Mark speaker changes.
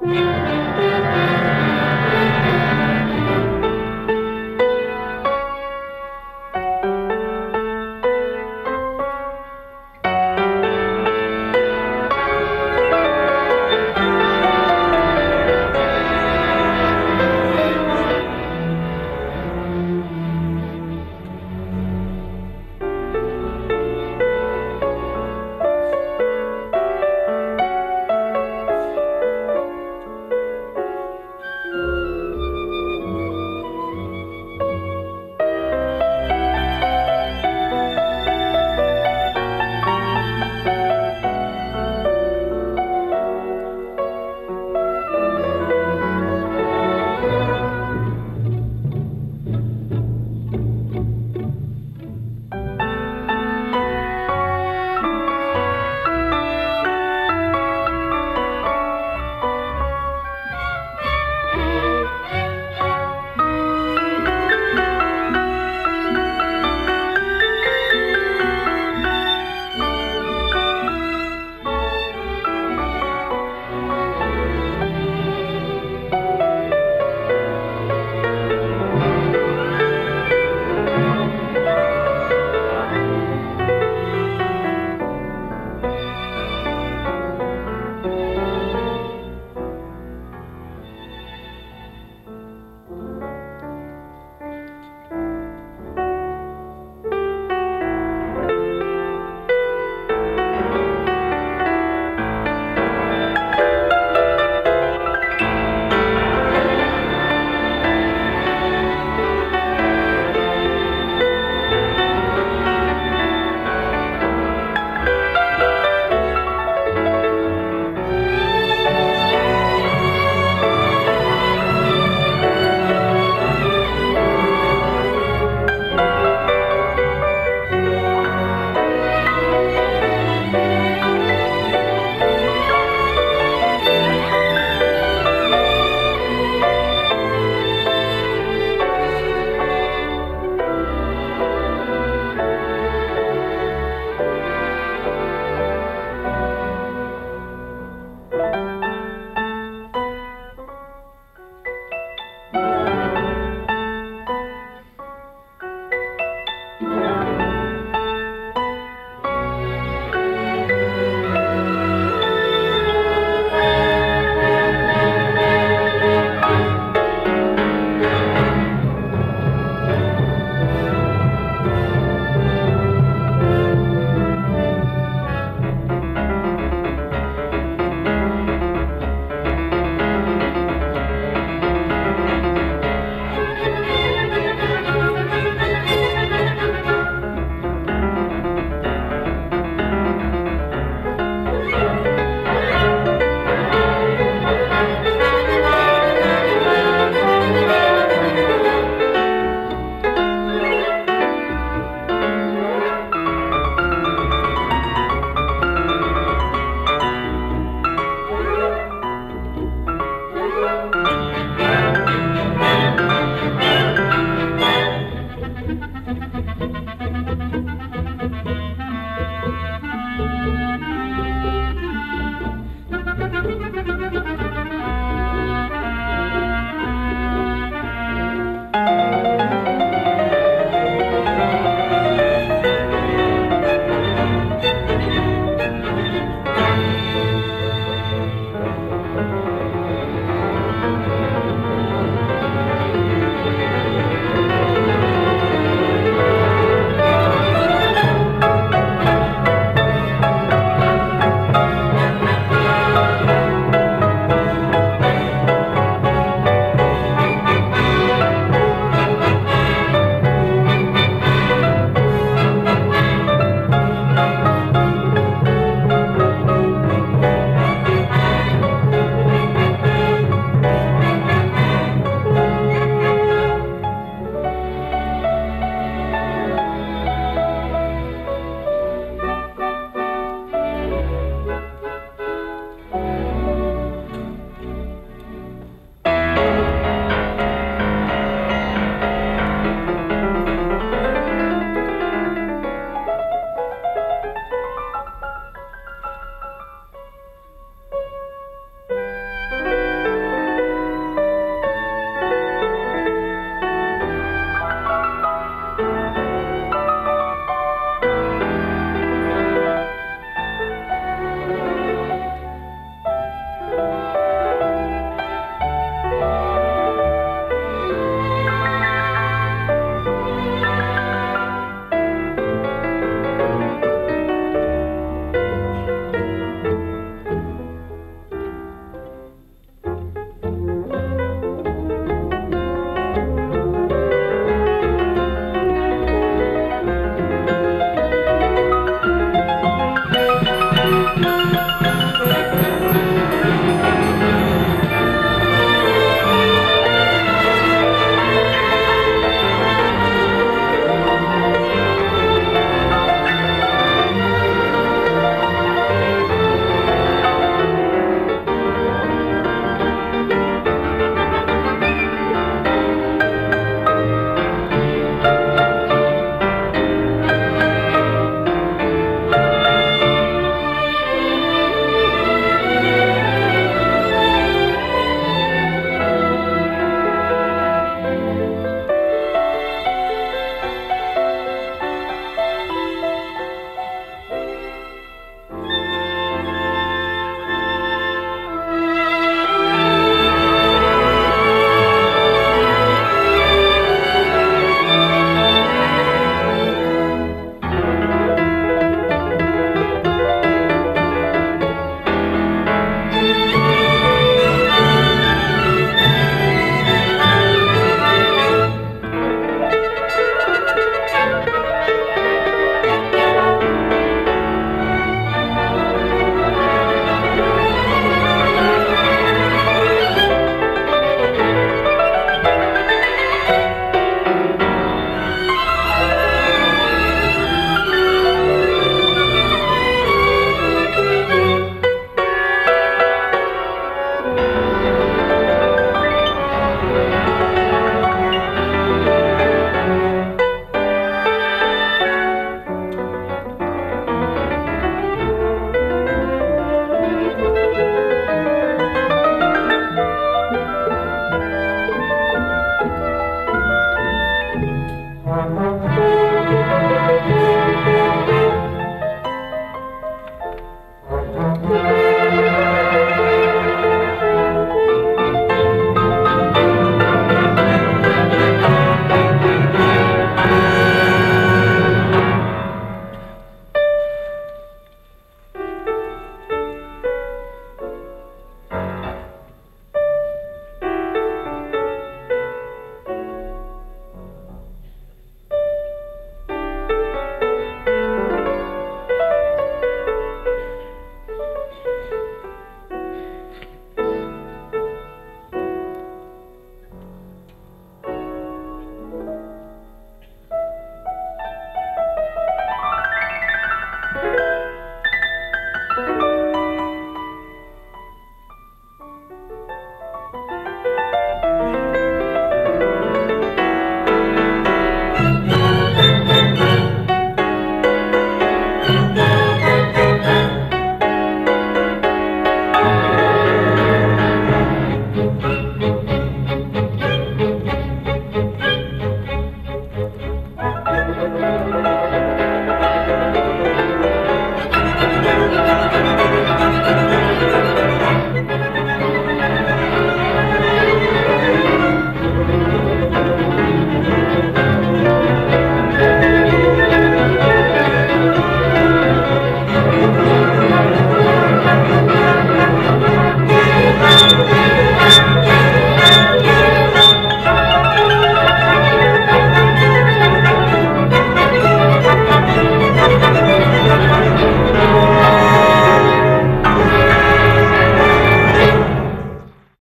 Speaker 1: Música